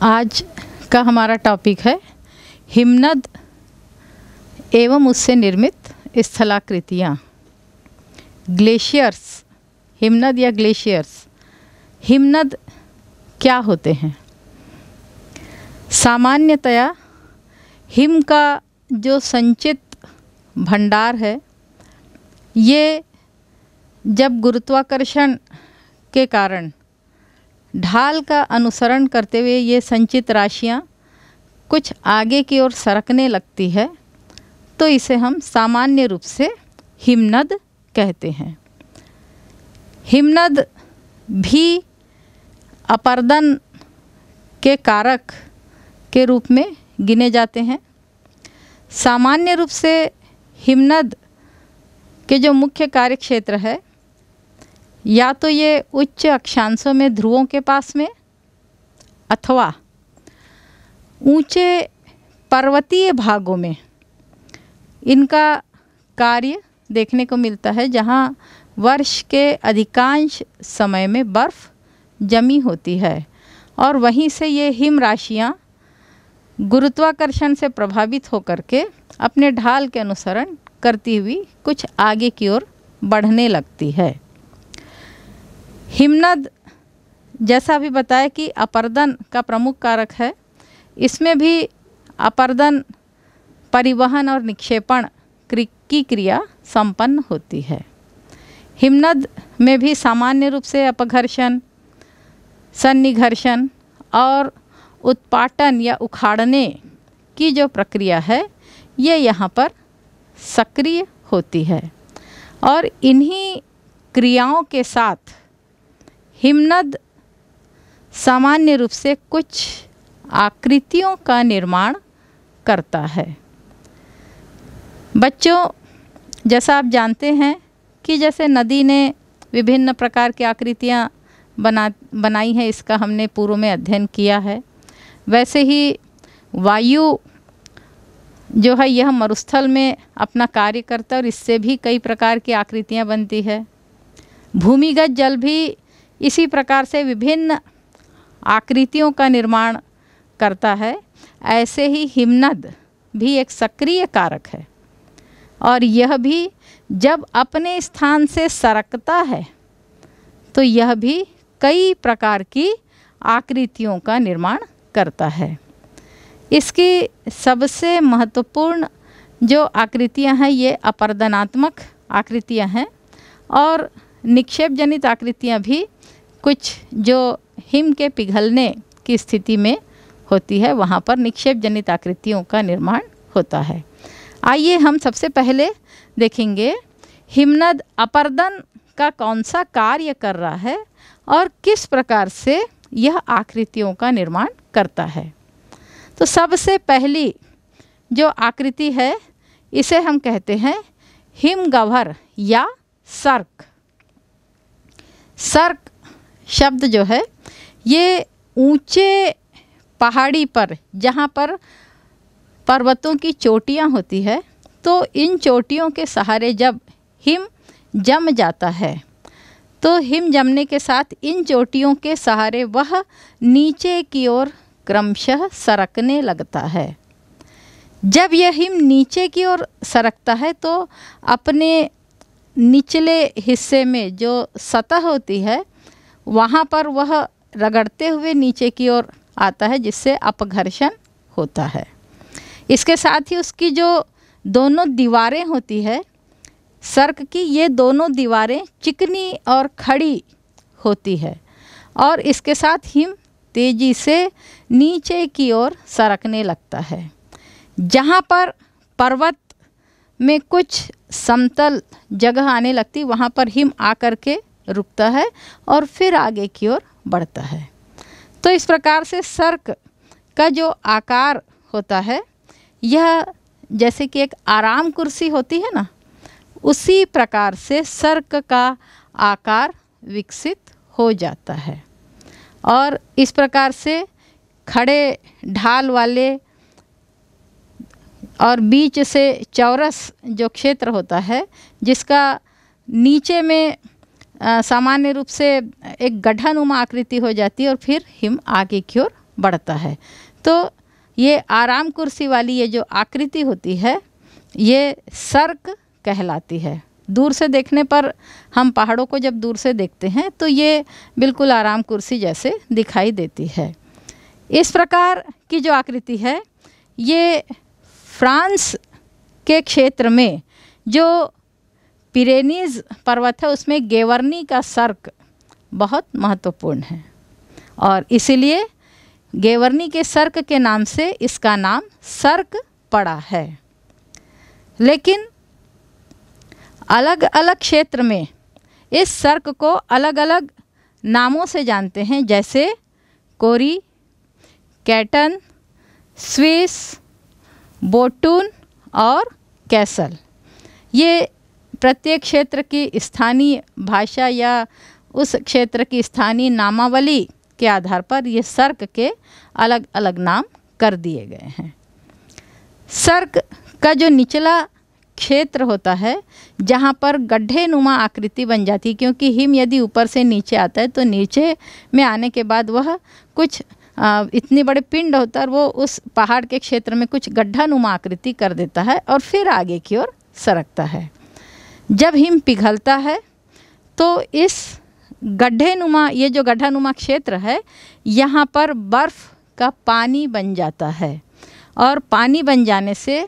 आज का हमारा टॉपिक है हिमनद एवं उससे निर्मित स्थलाकृतियाँ। ग्लेशियर्स हिमनद या ग्लेशियर्स हिमनद क्या होते हैं? सामान्यतया हिम का जो संचित भंडार है, ये जब गुरुत्वाकर्षण के कारण ढाल का अनुसरण करते हुए ये संचित राशियाँ कुछ आगे की ओर सरकने लगती है तो इसे हम सामान्य रूप से हिमनद कहते हैं। हिमनद भी अपर्दन के कारक के रूप में गिने जाते हैं। सामान्य रूप से हिमनद के जो मुख्य कार्य क्षेत्र है या तो ये उच्च अक्षांशों में ध्रुवों के पास में, अथवा ऊँचे पर्वतीय भागों में। इनका कार्य देखने को मिलता है जहाँ वर्ष के अधिकांश समय में बर्फ़ जमी होती है। और वहीं से ये हिम राशियाँ गुरुत्वाकर्षण से प्रभावित होकर के अपने ढाल के अनुसरण करती हुई कुछ आगे की ओर बढ़ने लगती है। हिमनद जैसा अभी बताया कि अपर्दन का प्रमुख कारक है। इसमें भी अपर्दन परिवहन और निक्षेपण की क्रिया संपन्न होती है। हिमनद में भी सामान्य रूप से अपघर्षण, सन्निघर्षण और उत्पाटन या उखाड़ने की जो प्रक्रिया है, ये यहाँ पर सक्रिय होती है। और इन्हीं क्रियाओं के साथ हिमनद सामान्य रूप से कुछ आकृतियों का निर्माण करता है। बच्चों, जैसा आप जानते हैं कि जैसे नदी ने विभिन्न प्रकार की आकृतियाँ बना, बनाई हैं, इसका हमने पूर्व में अध्ययन किया है। वैसे ही वायु जो है, यह मरुस्थल में अपना कार्य करता है और इससे भी कई प्रकार की आकृतियाँ बनती है। भूमिगत जल भी इसी प्रकार से विभिन्न आकृतियों का निर्माण करता है। ऐसे ही हिमनद भी एक सक्रिय कारक है। और यह भी जब अपने स्थान से सरकता है तो यह भी कई प्रकार की आकृतियों का निर्माण करता है। इसकी सबसे महत्वपूर्ण जो आकृतियाँ हैं, ये अपर्दनात्मक आकृतियाँ हैं और निक्षेप जनित आकृतियाँ भी कुछ जो हिम के पिघलने की स्थिति में होती है, वहाँ पर निक्षेप जनित आकृतियों का निर्माण होता है। आइए हम सबसे पहले देखेंगे, हिमनद अपर्दन का कौन सा कार्य कर रहा है और किस प्रकार से यह आकृतियों का निर्माण करता है। तो सबसे पहली जो आकृति है, इसे हम कहते हैं हिमगवर या सर्क। सर्क शब्द जो है, ये ऊँचे पहाड़ी पर, जहाँ पर पर्वतों की चोटियाँ होती है तो इन चोटियों के सहारे जब हिम जम जाता है तो हिम जमने के साथ इन चोटियों के सहारे वह नीचे की ओर क्रमशः सरकने लगता है। जब यह हिम नीचे की ओर सरकता है तो अपने निचले हिस्से में जो सतह होती है वहाँ पर वह रगड़ते हुए नीचे की ओर आता है, जिससे अपघर्षण होता है। इसके साथ ही उसकी जो दोनों दीवारें होती है, सर्क की, ये दोनों दीवारें चिकनी और खड़ी होती है। और इसके साथ हिम तेज़ी से नीचे की ओर सरकने लगता है। जहाँ पर पर्वत में कुछ समतल जगह आने लगती, वहाँ पर हिम आकर के रुकता है और फिर आगे की ओर बढ़ता है। तो इस प्रकार से सर्क का जो आकार होता है, यह जैसे कि एक आराम कुर्सी होती है ना, उसी प्रकार से सर्क का आकार विकसित हो जाता है। और इस प्रकार से खड़े ढाल वाले और बीच से चौरस जो क्षेत्र होता है, जिसका नीचे में सामान्य रूप से एक गड्ढानुमा आकृति हो जाती है और फिर हिम आगे की ओर बढ़ता है। तो ये आराम कुर्सी वाली ये जो आकृति होती है, ये सर्क कहलाती है। दूर से देखने पर हम पहाड़ों को जब दूर से देखते हैं तो ये बिल्कुल आराम कुर्सी जैसे दिखाई देती है। इस प्रकार की जो आकृति है, ये फ्रांस के क्षेत्र में जो पिरेनीज पर्वत है, उसमें गेवर्नी का सर्क बहुत महत्वपूर्ण है। और इसीलिए गेवर्नी के सर्क के नाम से इसका नाम सर्क पड़ा है। लेकिन अलग अलग क्षेत्र में इस सर्क को अलग अलग नामों से जानते हैं, जैसे कोरी, कैटन, स्विस, बोटून और कैसल। ये प्रत्येक क्षेत्र की स्थानीय भाषा या उस क्षेत्र की स्थानीय नामावली के आधार पर ये सर्क के अलग अलग नाम कर दिए गए हैं। सर्क का जो निचला क्षेत्र होता है, जहाँ पर गड्ढे नुमा आकृति बन जाती है, क्योंकि हिम यदि ऊपर से नीचे आता है तो नीचे में आने के बाद वह कुछ इतनी बड़े पिंड होता है वो उस पहाड़ के क्षेत्र में कुछ गड्ढा नुमा आकृति कर देता है और फिर आगे की ओर सरकता है। जब हिम पिघलता है तो इस गड्ढे नुमा ये जो गड्ढा नुमा क्षेत्र है, यहाँ पर बर्फ़ का पानी बन जाता है। और पानी बन जाने से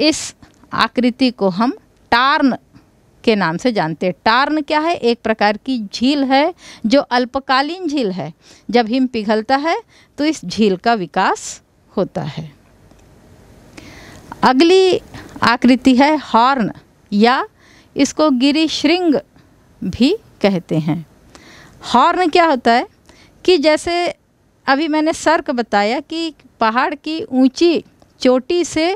इस आकृति को हम टार्न के नाम से जानते हैं। टार्न क्या है? एक प्रकार की झील है, जो अल्पकालीन झील है। जब हिम पिघलता है तो इस झील का विकास होता है। अगली आकृति है हॉर्न या इसको गिरी श्रृंग भी कहते हैं। हॉर्न क्या होता है कि जैसे अभी मैंने सर्क बताया कि पहाड़ की ऊँची चोटी से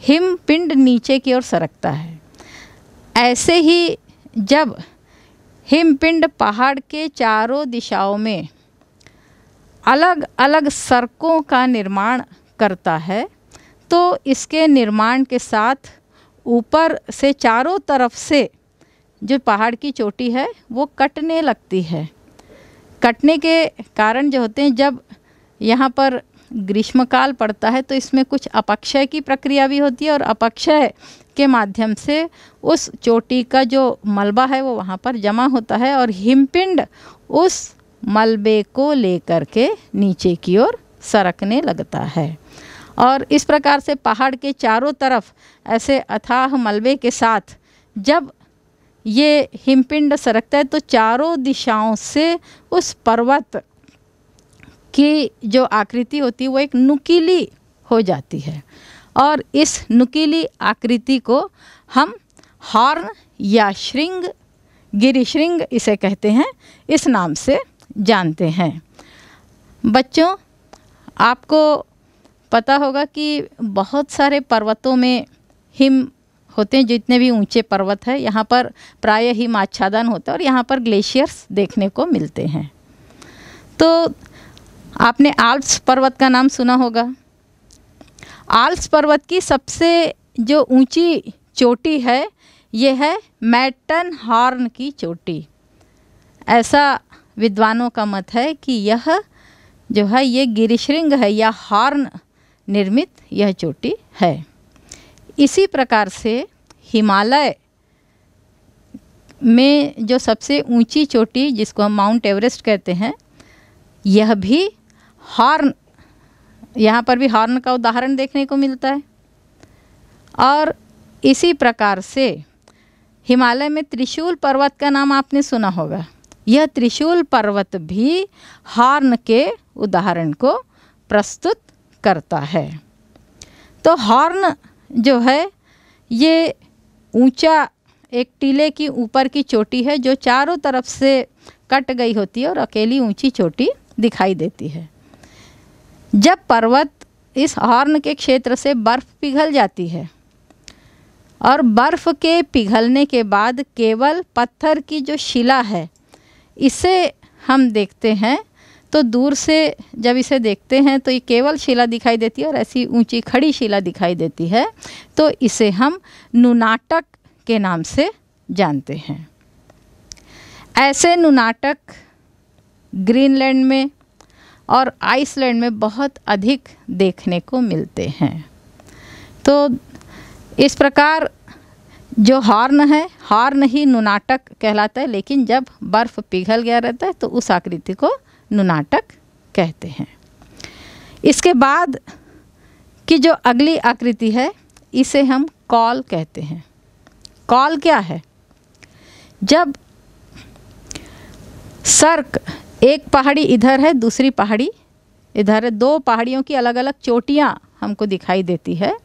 हिमपिंड नीचे की ओर सरकता है। ऐसे ही जब हिमपिंड पहाड़ के चारों दिशाओं में अलग अलग सड़कों का निर्माण करता है तो इसके निर्माण के साथ ऊपर से चारों तरफ़ से जो पहाड़ की चोटी है, वो कटने लगती है। कटने के कारण जो होते हैं, जब यहाँ पर ग्रीष्मकाल पड़ता है तो इसमें कुछ अपक्षय की प्रक्रिया भी होती है और अपक्षय के माध्यम से उस चोटी का जो मलबा है, वो वहाँ पर जमा होता है और हिमपिंड उस मलबे को लेकर के नीचे की ओर सरकने लगता है। और इस प्रकार से पहाड़ के चारों तरफ़ ऐसे अथाह मलबे के साथ जब ये हिमपिंड सरकता है तो चारों दिशाओं से उस पर्वत की जो आकृति होती है, वो एक नुकीली हो जाती है। और इस नुकीली आकृति को हम हॉर्न या श्रृंग गिरिश्रृंग इसे कहते हैं, इस नाम से जानते हैं। बच्चों, आपको पता होगा कि बहुत सारे पर्वतों में हिम होते हैं, जितने भी ऊँचे पर्वत है, यहाँ पर प्राय हिम आच्छादन होता है और यहाँ पर ग्लेशियर्स देखने को मिलते हैं। तो आपने आल्प्स पर्वत का नाम सुना होगा। आल्प्स पर्वत की सबसे जो ऊँची चोटी है ये है मैटन हॉर्न की चोटी। ऐसा विद्वानों का मत है कि यह जो है, ये गिरिश्रृंग है या हॉर्न निर्मित यह चोटी है। इसी प्रकार से हिमालय में जो सबसे ऊँची चोटी जिसको हम माउंट एवरेस्ट कहते हैं, यह भी हॉर्न, यहाँ पर भी हॉर्न का उदाहरण देखने को मिलता है। और इसी प्रकार से हिमालय में त्रिशूल पर्वत का नाम आपने सुना होगा। यह त्रिशूल पर्वत भी हॉर्न के उदाहरण को प्रस्तुत करता है। तो हॉर्न जो है, ये ऊँचा, एक टीले की ऊपर की चोटी है, जो चारों तरफ़ से कट गई होती है और अकेली ऊँची चोटी दिखाई देती है। जब पर्वत इस हॉर्न के क्षेत्र से बर्फ़ पिघल जाती है और बर्फ़ के पिघलने के बाद केवल पत्थर की जो शिला है, इसे हम देखते हैं तो दूर से जब इसे देखते हैं तो ये केवल शिला दिखाई देती है और ऐसी ऊँची खड़ी शिला दिखाई देती है। तो इसे हम नुनाटक के नाम से जानते हैं। ऐसे नुनाटक ग्रीनलैंड में और आइसलैंड में बहुत अधिक देखने को मिलते हैं। तो इस प्रकार जो हॉर्न है, हॉर्न ही नुनाटक कहलाता है, लेकिन जब बर्फ़ पिघल गया रहता है तो उस आकृति को नुनाटक कहते हैं। इसके बाद की जो अगली आकृति है, इसे हम कॉल कहते हैं। कॉल क्या है? जब सर्क एक पहाड़ी इधर है, दूसरी पहाड़ी इधर है, दो पहाड़ियों की अलग अलग चोटियाँ हमको दिखाई देती है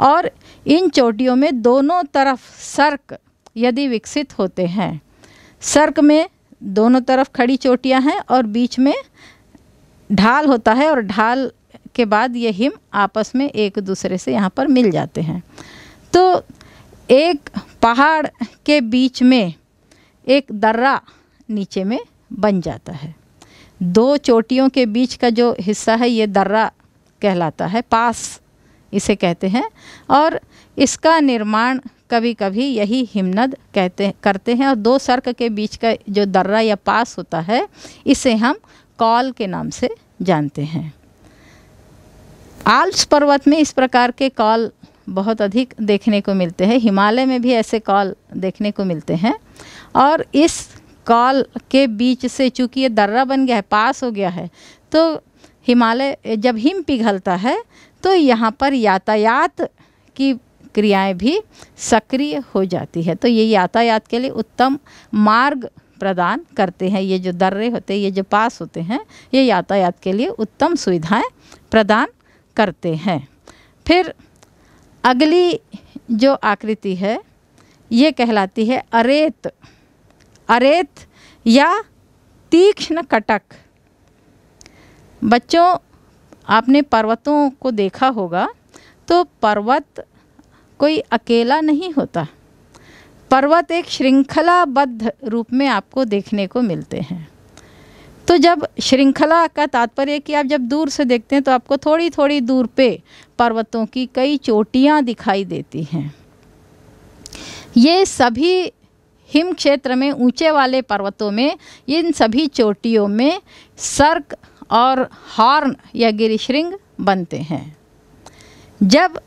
और इन चोटियों में दोनों तरफ़ सर्क यदि विकसित होते हैं, सर्क में दोनों तरफ़ खड़ी चोटियाँ हैं और बीच में ढाल होता है और ढाल के बाद ये हिम आपस में एक दूसरे से यहाँ पर मिल जाते हैं। तो एक पहाड़ के बीच में एक दर्रा नीचे में बन जाता है। दो चोटियों के बीच का जो हिस्सा है, ये दर्रा कहलाता है, पास इसे कहते हैं। और इसका निर्माण कभी कभी यही हिमनद कहते, करते हैं और दो सर्क के बीच का जो दर्रा या पास होता है, इसे हम कॉल के नाम से जानते हैं। आल्प्स पर्वत में इस प्रकार के कॉल बहुत अधिक देखने को मिलते हैं। हिमालय में भी ऐसे कॉल देखने को मिलते हैं। और इस कॉल के बीच से चूँकि ये दर्रा बन गया है, पास हो गया है तो हिमालय जब हिम पिघलता है तो यहाँ पर यातायात की क्रियाएँ भी सक्रिय हो जाती है। तो ये यातायात के लिए उत्तम मार्ग प्रदान करते हैं। ये जो दर्रे होते हैं, ये जो पास होते हैं, ये यातायात के लिए उत्तम सुविधाएँ प्रदान करते हैं। फिर अगली जो आकृति है, ये कहलाती है अरेत। अरेत या तीक्ष्ण कटक। बच्चों, आपने पर्वतों को देखा होगा तो पर्वत कोई अकेला नहीं होता। पर्वत एक श्रृंखलाबद्ध रूप में आपको देखने को मिलते हैं। तो जब श्रृंखला का तात्पर्य कि आप जब दूर से देखते हैं तो आपको थोड़ी थोड़ी दूर पे पर्वतों की कई चोटियाँ दिखाई देती हैं। ये सभी हिम क्षेत्र में, ऊँचे वाले पर्वतों में, इन सभी चोटियों में सर्क और हॉर्न या गिरिश्रृंग बनते हैं। जब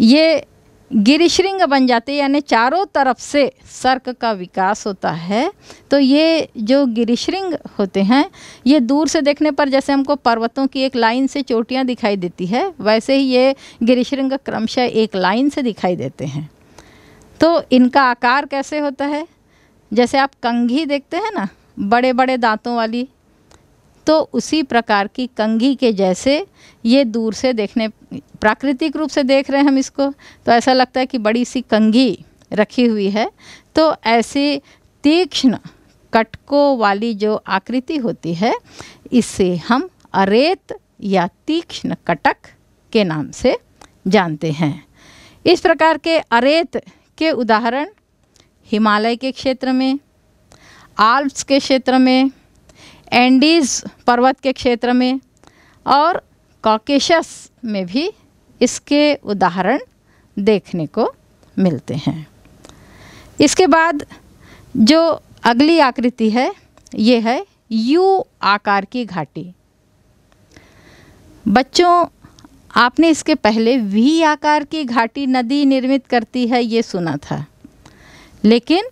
ये गिरिश्रृंग बन जाते यानी चारों तरफ़ से सर्क का विकास होता है। तो ये जो गिरिश्रृंग होते हैं, ये दूर से देखने पर जैसे हमको पर्वतों की एक लाइन से चोटियाँ दिखाई देती है, वैसे ही ये गिरिश्रृंग क्रमशः एक लाइन से दिखाई देते हैं। तो इनका आकार कैसे होता है? जैसे आप कंघी देखते हैं ना बड़े बड़े दांतों वाली तो उसी प्रकार की कंघी के जैसे ये दूर से देखने, प्राकृतिक रूप से देख रहे हैं हम इसको तो ऐसा लगता है कि बड़ी सी कंघी रखी हुई है। तो ऐसे तीक्ष्ण कटकों वाली जो आकृति होती है, इसे हम अरेत या तीक्ष्ण कटक के नाम से जानते हैं। इस प्रकार के अरेत के उदाहरण हिमालय के क्षेत्र में, आल्प्स के क्षेत्र में एंडीज़ पर्वत के क्षेत्र में और कॉकेशस में भी इसके उदाहरण देखने को मिलते हैं। इसके बाद जो अगली आकृति है, ये है यू आकार की घाटी। बच्चों, आपने इसके पहले वी आकार की घाटी नदी निर्मित करती है, ये सुना था। लेकिन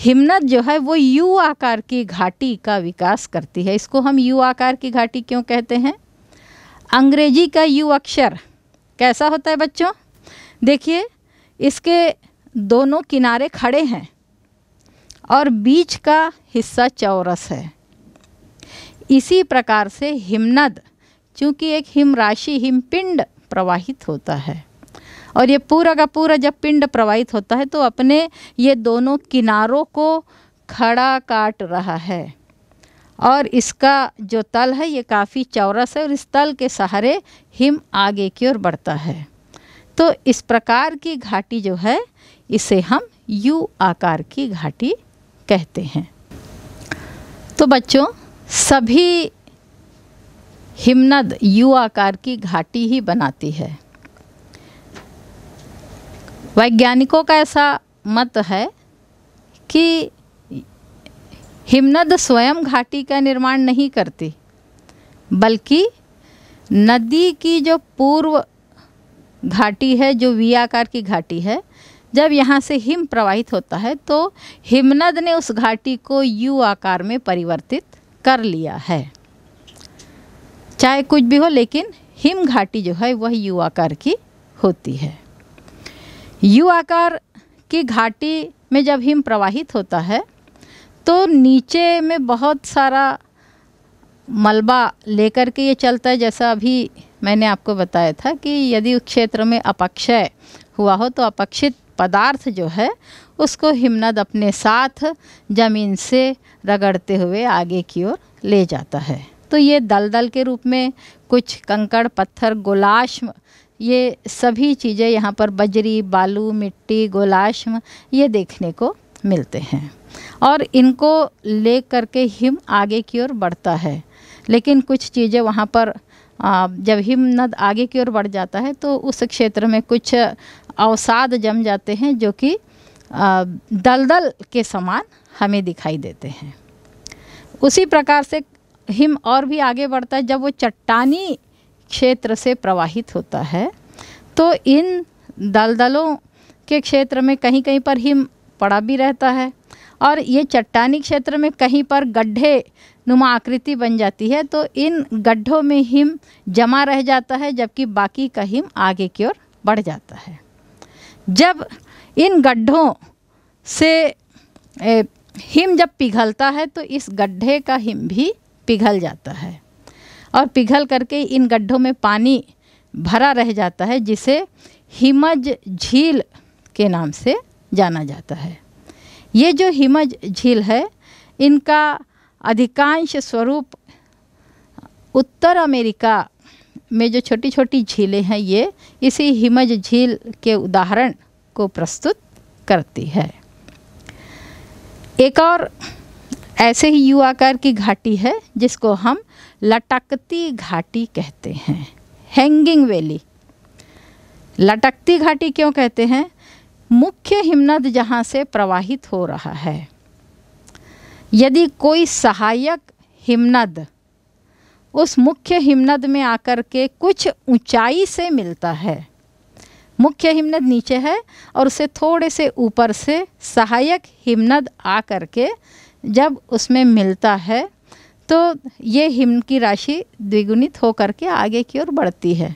हिमनद जो है वो यू आकार की घाटी का विकास करती है। इसको हम यू आकार की घाटी क्यों कहते हैं? अंग्रेज़ी का यू अक्षर कैसा होता है बच्चों? देखिए, इसके दोनों किनारे खड़े हैं और बीच का हिस्सा चौरस है। इसी प्रकार से हिमनद चूँकि एक हिमराशि हिमपिंड प्रवाहित होता है। और ये पूरा का पूरा जब पिंड प्रवाहित होता है तो अपने ये दोनों किनारों को खड़ा काट रहा है। और इसका जो तल है ये काफ़ी चौरस है और इस तल के सहारे हिम आगे की ओर बढ़ता है। तो इस प्रकार की घाटी जो है, इसे हम यू आकार की घाटी कहते हैं। तो बच्चों, सभी हिमनद यू आकार की घाटी ही बनाती है। वैज्ञानिकों का ऐसा मत है कि हिमनद स्वयं घाटी का निर्माण नहीं करती, बल्कि नदी की जो पूर्व घाटी है, जो वी आकार की घाटी है, जब यहाँ से हिम प्रवाहित होता है तो हिमनद ने उस घाटी को यू आकार में परिवर्तित कर लिया है। चाहे कुछ भी हो, लेकिन हिम घाटी जो है, वह यू आकार की होती है। यू आकार की घाटी में जब हिम प्रवाहित होता है तो नीचे में बहुत सारा मलबा लेकर के ये चलता है। जैसा अभी मैंने आपको बताया था कि यदि उस क्षेत्र में अपक्षय हुआ हो तो अपक्षित पदार्थ जो है, उसको हिमनद अपने साथ ज़मीन से रगड़ते हुए आगे की ओर ले जाता है। तो ये दलदल के रूप में कुछ कंकड़, पत्थर, गोलाश्म ये सभी चीज़ें यहाँ पर बजरी, बालू, मिट्टी, गोलाश्म, ये देखने को मिलते हैं। और इनको ले करके हिम आगे की ओर बढ़ता है। लेकिन कुछ चीज़ें वहाँ पर जब हिमनद आगे की ओर बढ़ जाता है तो उस क्षेत्र में कुछ अवसाद जम जाते हैं जो कि दलदल के समान हमें दिखाई देते हैं। उसी प्रकार से हिम और भी आगे बढ़ता है। जब वो चट्टानी क्षेत्र से प्रवाहित होता है तो इन दलदलों के क्षेत्र में कहीं कहीं पर हिम पड़ा भी रहता है। और ये चट्टानी क्षेत्र में कहीं पर गड्ढे नुमा आकृति बन जाती है तो इन गड्ढों में हिम जमा रह जाता है, जबकि बाकी का हिम आगे की ओर बढ़ जाता है। जब इन गड्ढों से हिम जब पिघलता है तो इस गड्ढे का हिम भी पिघल जाता है। और पिघल करके इन गड्ढों में पानी भरा रह जाता है, जिसे हिमज झील के नाम से जाना जाता है। ये जो हिमज झील है, इनका अधिकांश स्वरूप उत्तर अमेरिका में जो छोटी छोटी झीलें हैं, ये इसी हिमज झील के उदाहरण को प्रस्तुत करती है। एक और ऐसे ही यू आकार की घाटी है, जिसको हम लटकती घाटी कहते हैं। हैंगिंग वैली लटकती घाटी क्यों कहते हैं? मुख्य हिमनद जहाँ से प्रवाहित हो रहा है। यदि कोई सहायक हिमनद, उस मुख्य हिमनद में आकर के कुछ ऊंचाई से मिलता है। मुख्य हिमनद नीचे है और उसे थोड़े से ऊपर से सहायक हिमनद आकर के जब उसमें मिलता है तो ये हिम की राशि द्विगुणित होकर के आगे की ओर बढ़ती है।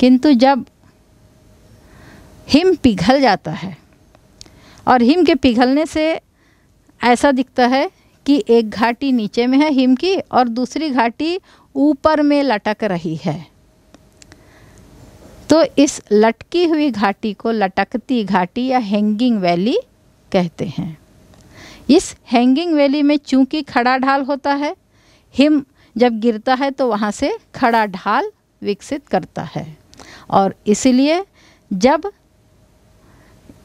किंतु जब हिम पिघल जाता है, और हिम के पिघलने से ऐसा दिखता है कि एक घाटी नीचे में है हिम की, और दूसरी घाटी ऊपर में लटक रही है। तो इस लटकी हुई घाटी को लटकती घाटी या हैंगिंग वैली कहते हैं। इस हैंगिंग वैली में चूँकि खड़ा ढाल होता है, हिम जब गिरता है तो वहाँ से खड़ा ढाल विकसित करता है। और इसलिए जब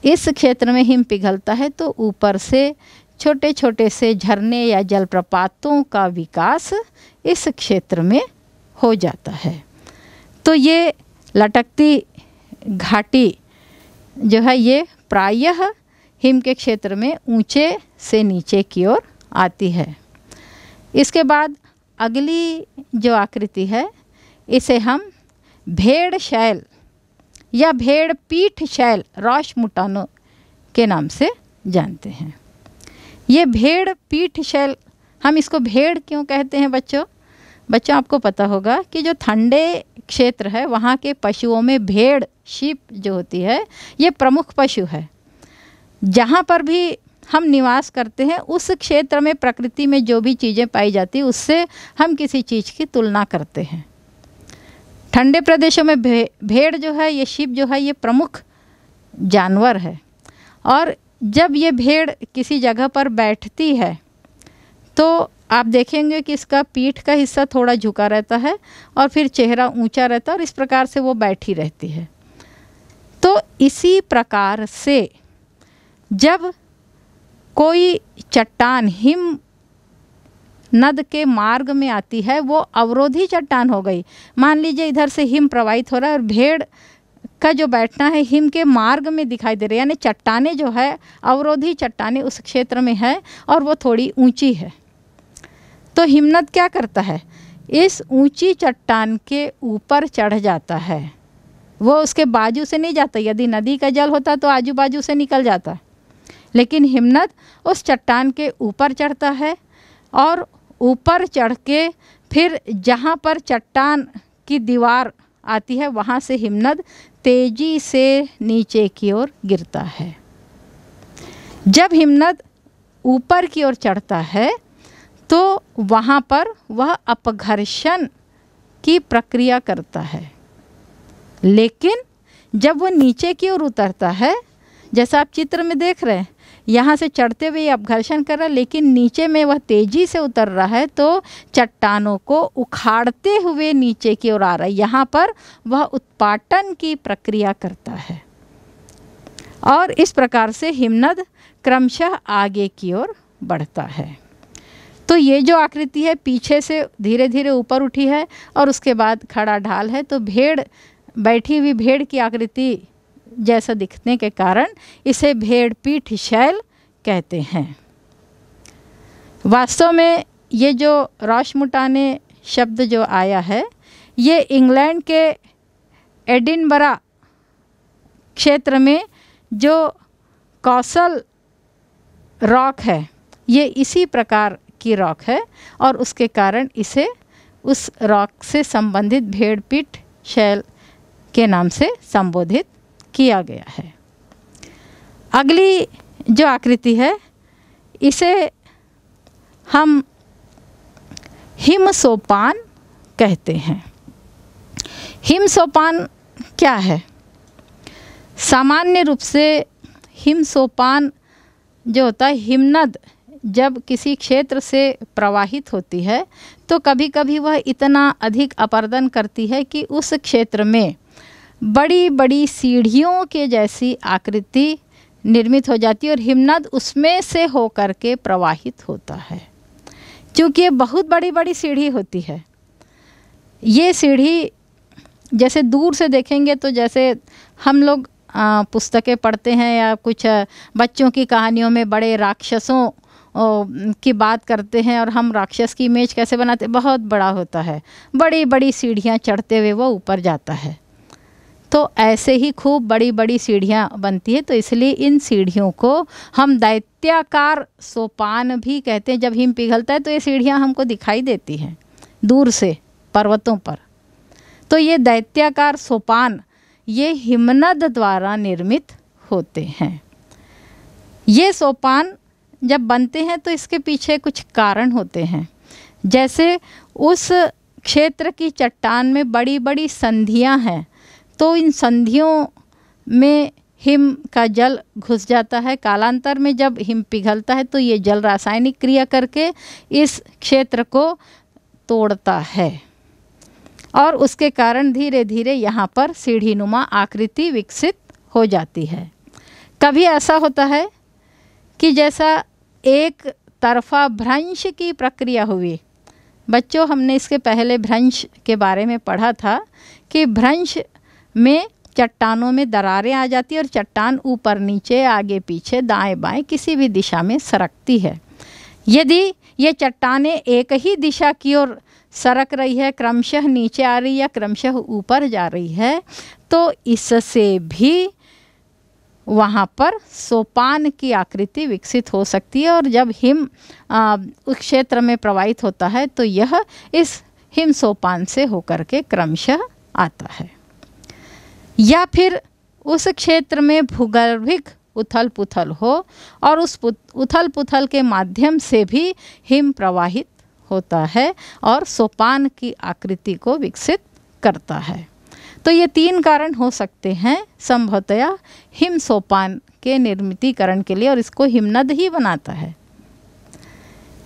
इस क्षेत्र में हिम पिघलता है तो ऊपर से छोटे छोटे से झरने या जलप्रपातों का विकास इस क्षेत्र में हो जाता है। तो ये लटकती घाटी जो है ये प्रायः हिम के क्षेत्र में ऊँचे से नीचे की ओर आती है। इसके बाद अगली जो आकृति है, इसे हम भेड़ शैल या भेड़ पीठ शैल, रॉश मुटानो के नाम से जानते हैं। ये भेड़ पीठ शैल, हम इसको भेड़ क्यों कहते हैं बच्चों? बच्चों, आपको पता होगा कि जो ठंडे क्षेत्र है, वहाँ के पशुओं में भेड़, शीप जो होती है, ये प्रमुख पशु है। जहाँ पर भी हम निवास करते हैं उस क्षेत्र में प्रकृति में जो भी चीज़ें पाई जाती उससे हम किसी चीज़ की तुलना करते हैं। ठंडे प्रदेशों में भे, भेड़ जो है ये शिप जो है ये प्रमुख जानवर है। और जब ये भेड़ किसी जगह पर बैठती है तो आप देखेंगे कि इसका पीठ का हिस्सा थोड़ा झुका रहता है और फिर चेहरा ऊँचा रहता है और इस प्रकार से वो बैठी रहती है। तो इसी प्रकार से जब कोई चट्टान हिम नद के मार्ग में आती है, वो अवरोधी चट्टान हो गई। मान लीजिए इधर से हिम प्रवाहित हो रहा है और भेड़ का जो बैठना है, हिम के मार्ग में दिखाई दे रहा है। यानी चट्टाने जो है, अवरोधी चट्टाने उस क्षेत्र में है और वो थोड़ी ऊँची है। तो हिमनद क्या करता है? इस ऊँची चट्टान के ऊपर चढ़ जाता है। वो उसके बाजू से नहीं जाता। यदि नदी का जल होता तो आजू बाजू से निकल जाता। लेकिन हिमनद उस चट्टान के ऊपर चढ़ता है और ऊपर चढ़ के फिर जहाँ पर चट्टान की दीवार आती है, वहाँ से हिमनद तेज़ी से नीचे की ओर गिरता है। जब हिमनद ऊपर की ओर चढ़ता है तो वहाँ पर वह अपघर्षण की प्रक्रिया करता है। लेकिन जब वो नीचे की ओर उतरता है, जैसा आप चित्र में देख रहे हैं यहाँ से चढ़ते हुए अपघर्षण कर रहा है, लेकिन नीचे में वह तेज़ी से उतर रहा है तो चट्टानों को उखाड़ते हुए नीचे की ओर आ रहा है। यहाँ पर वह उत्पाटन की प्रक्रिया करता है। और इस प्रकार से हिमनद क्रमशः आगे की ओर बढ़ता है। तो ये जो आकृति है, पीछे से धीरे धीरे ऊपर उठी है और उसके बाद खड़ा ढाल है तो भेड़, बैठी हुई भेड़ की आकृति जैसा दिखने के कारण इसे भेड़ पीठ शैल कहते हैं। वास्तव में ये जो रौशमुटाने शब्द जो आया है, ये इंग्लैंड के एडिनबरा क्षेत्र में जो कौशल रॉक है, ये इसी प्रकार की रॉक है और उसके कारण इसे उस रॉक से संबंधित भेड़ पीठ शैल के नाम से संबोधित किया गया है। अगली जो आकृति है, इसे हम हिम सोपान कहते हैं। हिम सोपान क्या है? सामान्य रूप से हिम सोपान जो होता है, हिमनद जब किसी क्षेत्र से प्रवाहित होती है तो कभी कभी वह इतना अधिक अपर्दन करती है कि उस क्षेत्र में बड़ी बड़ी सीढ़ियों के जैसी आकृति निर्मित हो जाती है और हिमनद उसमें से होकर के प्रवाहित होता है। क्योंकि ये बहुत बड़ी बड़ी सीढ़ी होती है। ये सीढ़ी जैसे दूर से देखेंगे तो जैसे हम लोग पुस्तकें पढ़ते हैं या कुछ बच्चों की कहानियों में बड़े राक्षसों की बात करते हैं और हम राक्षस की इमेज कैसे बनाते बहुत बड़ा होता है। बड़ी बड़ी सीढ़ियाँ चढ़ते हुए वो ऊपर जाता है। तो ऐसे ही खूब बड़ी बड़ी सीढ़ियाँ बनती है तो इसलिए इन सीढ़ियों को हम दैत्याकार सोपान भी कहते हैं, जब हिम पिघलता है तो ये सीढ़ियाँ हमको दिखाई देती हैं, दूर से, पर्वतों पर। तो ये दैत्याकार सोपान, ये हिमनद द्वारा निर्मित होते हैं। ये सोपान जब बनते हैं तो इसके पीछे कुछ कारण होते हैं। जैसे उस क्षेत्र की चट्टान में बड़ी बड़ी संधियाँ हैं तो इन संधियों में हिम का जल घुस जाता है। कालांतर में जब हिम पिघलता है तो ये जल रासायनिक क्रिया करके इस क्षेत्र को तोड़ता है। और उसके कारण धीरे धीरे यहाँ पर सीढ़ी नुमा आकृति विकसित हो जाती है। कभी ऐसा होता है कि जैसा एक तरफा भ्रंश की प्रक्रिया हुई। बच्चों, हमने इसके पहले भ्रंश के बारे में पढ़ा था कि भ्रंश में चट्टानों में दरारें आ जाती है और चट्टान ऊपर नीचे, आगे पीछे, दाएँ बाएँ किसी भी दिशा में सरकती है। यदि ये चट्टानें एक ही दिशा की ओर सरक रही है, क्रमशः नीचे आ रही है, क्रमशः ऊपर जा रही है तो इससे भी वहाँ पर सोपान की आकृति विकसित हो सकती है और जब हिम उस क्षेत्र में प्रवाहित होता है तो यह इस हिम सोपान से होकर के क्रमशः आता है। या फिर उस क्षेत्र में भूगर्भिक उथल पुथल हो और उस उथल पुथल के माध्यम से भी हिम प्रवाहित होता है और सोपान की आकृति को विकसित करता है। तो ये तीन कारण हो सकते हैं संभवतया हिम सोपान के निर्मितीकरण के लिए और इसको हिमनद ही बनाता है।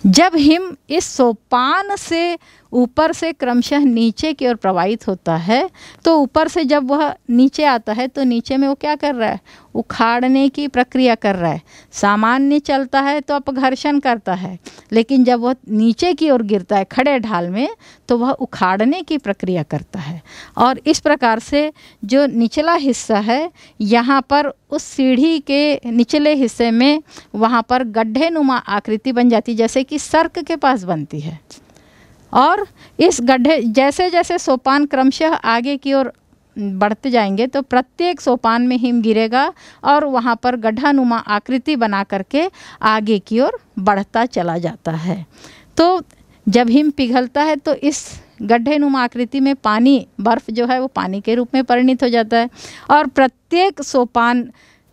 जब हिम इस सोपान से ऊपर से क्रमशः नीचे की ओर प्रवाहित होता है तो ऊपर से जब वह नीचे आता है तो नीचे में वो क्या कर रहा है? उखाड़ने की प्रक्रिया कर रहा है। सामान्य चलता है तो अपघर्षण करता है, लेकिन जब वह नीचे की ओर गिरता है, खड़े ढाल में तो वह उखाड़ने की प्रक्रिया करता है। और इस प्रकार से जो निचला हिस्सा है, यहाँ पर उस सीढ़ी के निचले हिस्से में वहाँ पर गड्ढे नुमा आकृति बन जाती जैसे कि सर्क के पास बनती है। और इस गड्ढे, जैसे जैसे सोपान क्रमशः आगे की ओर बढ़ते जाएँगे तो प्रत्येक सोपान में हिम गिरेगा और वहाँ पर गड्ढा नुमा आकृति बना करके आगे की ओर बढ़ता चला जाता है। तो जब हिम पिघलता है तो इस गड्ढे नुमा आकृति में पानी, बर्फ़ जो है वो पानी के रूप में परिणित हो जाता है। और प्रत्येक सोपान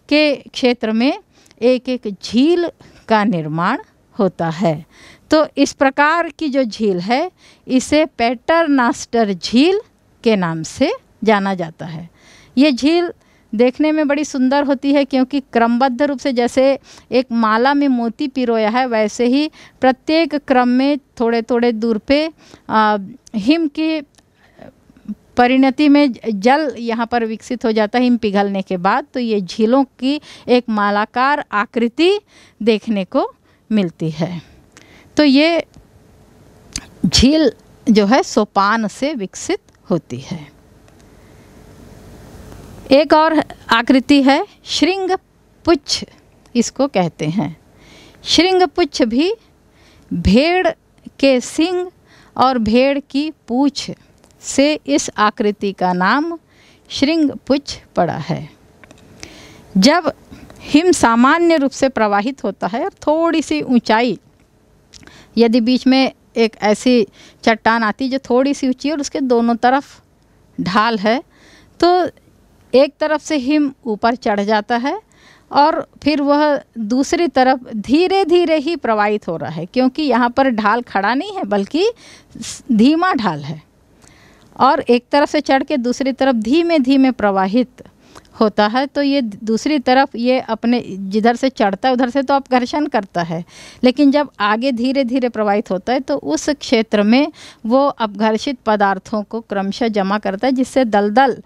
के क्षेत्र में एक एक झील का निर्माण होता है। तो इस प्रकार की जो झील है इसे पेटरनास्टर झील के नाम से जाना जाता है। ये झील देखने में बड़ी सुंदर होती है क्योंकि क्रमबद्ध रूप से जैसे एक माला में मोती पिरोया है वैसे ही प्रत्येक क्रम में थोड़े थोड़े दूर पे आ, हिम की परिणति में जल यहाँ पर विकसित हो जाता है हिम पिघलने के बाद। तो ये झीलों की एक मालाकार आकृति देखने को मिलती है। तो ये झील जो है सोपान से विकसित होती है। एक और आकृति है श्रृंग पुच्छ इसको कहते हैं। श्रृंग पुच्छ भी भेड़ के सिंग और भेड़ की पूछ से इस आकृति का नाम श्रृंग पुच्छ पड़ा है। जब हिम सामान्य रूप से प्रवाहित होता है और थोड़ी सी ऊंचाई यदि बीच में एक ऐसी चट्टान आती जो थोड़ी सी ऊँची और उसके दोनों तरफ़ ढाल है तो एक तरफ़ से हिम ऊपर चढ़ जाता है और फिर वह दूसरी तरफ़ धीरे धीरे ही प्रवाहित हो रहा है, क्योंकि यहाँ पर ढाल खड़ा नहीं है, बल्कि धीमा ढाल है। और एक तरफ़ से चढ़ के दूसरी तरफ़ धीमे धीमे प्रवाहित होता है तो ये दूसरी तरफ़ ये अपने जिधर से चढ़ता है, उधर से तो अपघर्षण करता है। लेकिन जब आगे धीरे धीरे प्रवाहित होता है तो उस क्षेत्र में वो अपघर्षित पदार्थों को क्रमशः जमा करता है, जिससे दलदल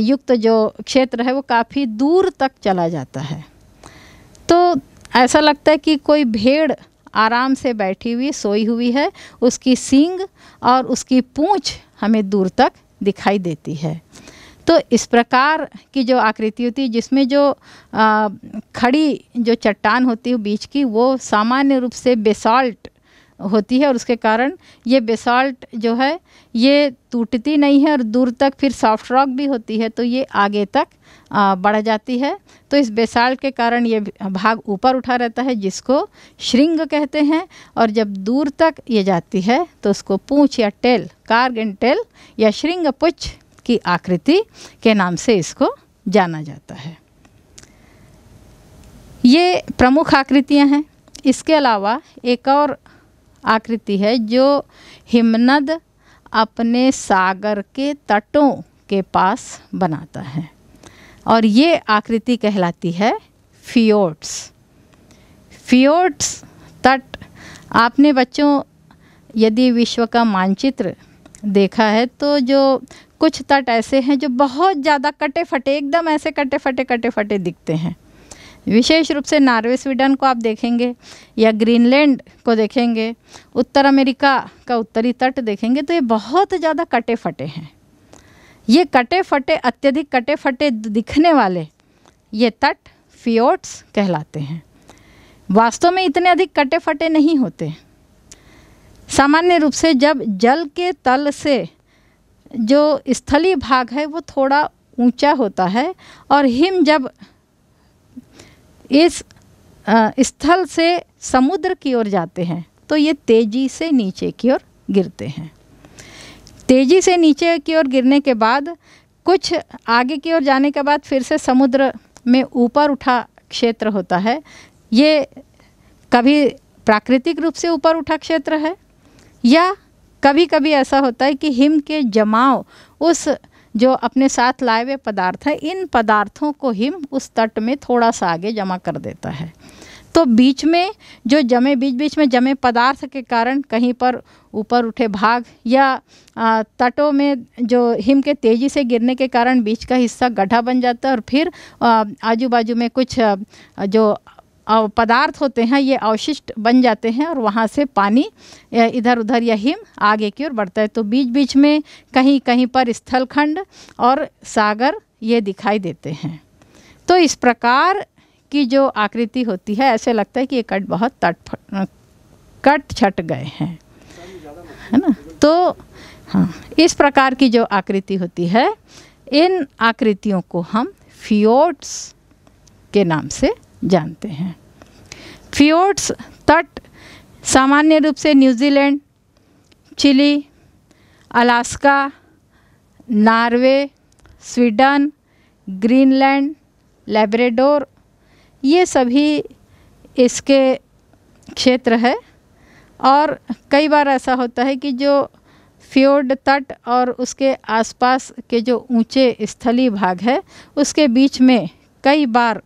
युक्त जो क्षेत्र है, वो काफ़ी दूर तक चला जाता है। तो ऐसा लगता है कि कोई भेड़ आराम से बैठी हुई, सोई हुई है, उसकी सींग और उसकी पूँछ हमें दूर तक दिखाई देती है। तो इस प्रकार की जो आकृति होती है जिसमें जो आ, खड़ी जो चट्टान होती है बीच की वो सामान्य रूप से बेसाल्ट होती है और उसके कारण ये बेसाल्ट जो है ये टूटती नहीं है और दूर तक फिर सॉफ्ट रॉक भी होती है तो ये आगे तक बढ़ जाती है। तो इस बेसाल्ट के कारण ये भाग ऊपर उठा रहता है जिसको श्रृंग कहते हैं और जब दूर तक ये जाती है तो उसको पूँछ या टेल कार्ग एंड टेल या श्रृंग पुच्छ की आकृति के नाम से इसको जाना जाता है। ये प्रमुख आकृतियाँ हैं। इसके अलावा एक और आकृति है जो हिमनद अपने सागर के तटों के पास बनाता है और ये आकृति कहलाती है फियोट्स फियोट्स तट आपने बच्चों, यदि विश्व का मानचित्र देखा है तो जो कुछ तट ऐसे हैं जो बहुत ज़्यादा कटे फटे एकदम ऐसे कटे फटे कटे फटे दिखते हैं। विशेष रूप से नॉर्वे स्वीडन को आप देखेंगे या ग्रीनलैंड को देखेंगे, उत्तर अमेरिका का उत्तरी तट देखेंगे तो ये बहुत ज़्यादा कटे फटे हैं। ये कटे फटे अत्यधिक कटे फटे दिखने वाले ये तट फियोट्स कहलाते हैं। वास्तव में इतने अधिक कटे फटे नहीं होते। सामान्य रूप से जब जल के तल से जो स्थलीय भाग है, वो थोड़ा ऊँचा होता है और हिम जब इस स्थल से समुद्र की ओर जाते हैं तो ये तेज़ी से नीचे की ओर गिरते हैं। तेज़ी से नीचे की ओर गिरने के बाद, कुछ आगे की ओर जाने के बाद फिर से समुद्र में ऊपर उठा क्षेत्र होता है। ये कभी प्राकृतिक रूप से ऊपर उठा क्षेत्र है या कभी कभी ऐसा होता है कि हिम के जमाव, उस जो अपने साथ लाए हुए पदार्थ हैं, इन पदार्थों को हिम उस तट में थोड़ा सा आगे जमा कर देता है। तो बीच में जो जमे बीच बीच में जमे पदार्थ के कारण कहीं पर ऊपर उठे भाग या तटों में जो हिम के तेज़ी से गिरने के कारण बीच का हिस्सा गड्ढा बन जाता है और फिर आजू बाजू में कुछ जो पदार्थ होते हैं, ये अवशिष्ट बन जाते हैं और वहाँ से पानी इधर उधर या हिम आगे की ओर बढ़ता है। तो बीच बीच में कहीं कहीं पर स्थलखंड और सागर ये दिखाई देते हैं। तो इस प्रकार की जो आकृति होती है, ऐसे लगता है कि ये कट बहुत तट, कट छट गए हैं। है ना? तो हाँ इस प्रकार की जो आकृति होती है, इन आकृतियों को हम फियोट्स के नाम से जानते हैं। फ्योर्ड्स तट सामान्य रूप से New Zealand Chile Alaska Norway Sweden Greenland Labrador ये सभी इसके क्षेत्र है। और कई बार ऐसा होता है कि जो फ्योर्ड तट और उसके आसपास के जो ऊँचे स्थलीय भाग है, उसके बीच में कई बार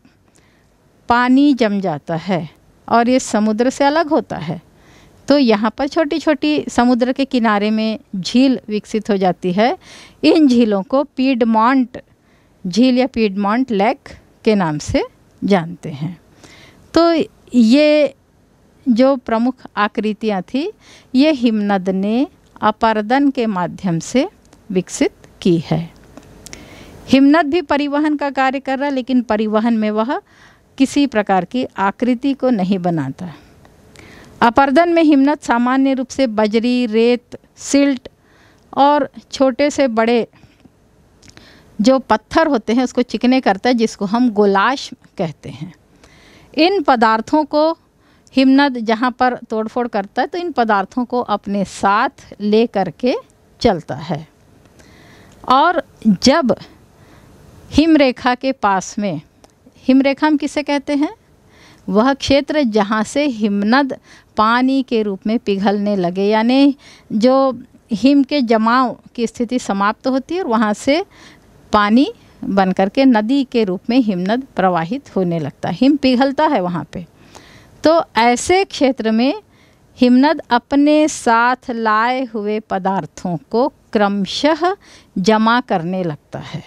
पानी जम जाता है और ये समुद्र से अलग होता है। तो यहाँ पर छोटी छोटी समुद्र के किनारे में झील विकसित हो जाती है। इन झीलों को पीडमॉन्ट, झील या पीडमॉन्ट लेक के नाम से जानते हैं। तो ये जो प्रमुख आकृतियाँ थी, ये हिमनद ने अपर्दन के माध्यम से विकसित की है। हिमनद भी परिवहन का कार्य कर रहा है, लेकिन परिवहन में वह किसी प्रकार की आकृति को नहीं बनाता। अपर्दन में हिमनद सामान्य रूप से बजरी, रेत, सिल्ट और छोटे से बड़े जो पत्थर होते हैं, उसको चिकने करता है, जिसको हम गोलाश कहते हैं। इन पदार्थों को हिमनद जहाँ पर तोड़फोड़ करता है तो इन पदार्थों को अपने साथ ले करके चलता है। और जब हिमरेखा के पास में हिमरेखा हम किसे कहते हैं? वह क्षेत्र जहाँ से हिमनद पानी के रूप में पिघलने लगे, यानी जो हिम के जमाव की स्थिति समाप्त होती है और वहाँ से पानी बन करके नदी के रूप में हिमनद प्रवाहित होने लगता है। हिम पिघलता है वहाँ पे। तो ऐसे क्षेत्र में हिमनद अपने साथ लाए हुए पदार्थों को क्रमशः जमा करने लगता है।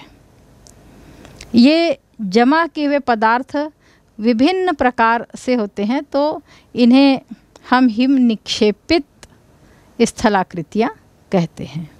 ये जमा किए हुए पदार्थ विभिन्न प्रकार से होते हैं तो इन्हें हम हिम निक्षेपित स्थलाकृतियाँ कहते हैं।